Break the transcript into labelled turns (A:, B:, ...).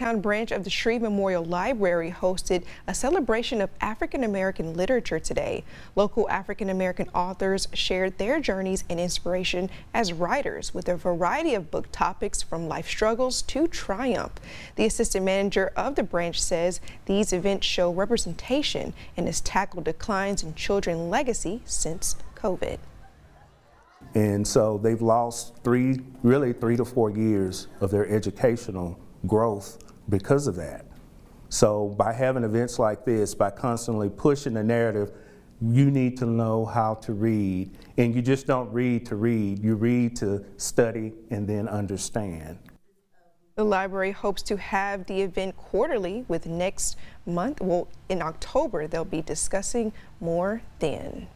A: Mooretown branch of the Shreve Memorial Library hosted a celebration of African American literature today. Local African American authors shared their journeys and inspiration as writers with a variety of book topics from life struggles to triumph. The assistant manager of the branch says these events show representation and has tackled declines in children legacy since COVID.
B: And so they've lost three, really three to four years of their educational growth because of that. So by having events like this, by constantly pushing the narrative, you need to know how to read. And you just don't read to read, you read to study and then understand.
A: The library hopes to have the event quarterly with next month, well, in October, they'll be discussing more then.